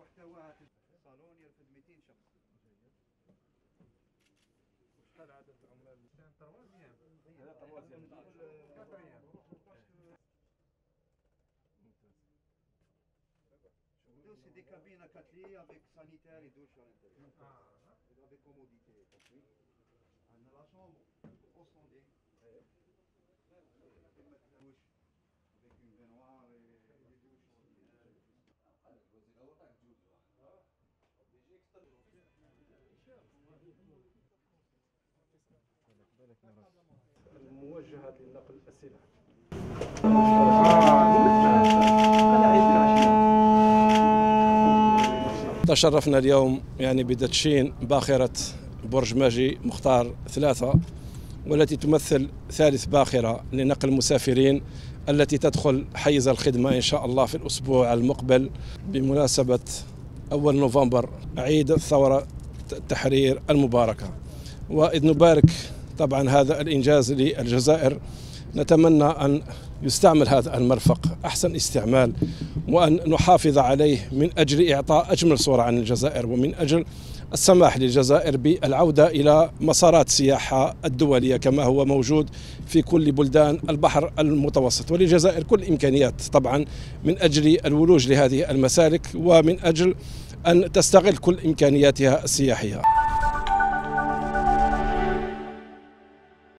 واحد الصالون يرفد 200 شخص شحال عدد العمال تروازيام هذا طروازيام. كاتريام Nous, c'est des cabines à 4 lits avec sanitaire et douche à l'intérieur. Ah. Avec commodité. Oui. On a la chambre الموجهة لنقل السلع تشرفنا اليوم يعني بتدشين باخرة برج ماجي مختار ثلاثة والتي تمثل ثالث باخرة لنقل المسافرين التي تدخل حيز الخدمة إن شاء الله في الأسبوع المقبل بمناسبة أول نوفمبر عيد الثورة التحرير المباركة. وإذ نبارك طبعا هذا الإنجاز للجزائر. نتمنى أن يستعمل هذا المرفق أحسن استعمال وأن نحافظ عليه من أجل إعطاء أجمل صورة عن الجزائر ومن أجل السماح للجزائر بالعودة إلى مسارات السياحة الدولية كما هو موجود في كل بلدان البحر المتوسط. وللجزائر كل إمكانيات طبعا من أجل الولوج لهذه المسالك ومن أجل أن تستغل كل إمكانياتها السياحية.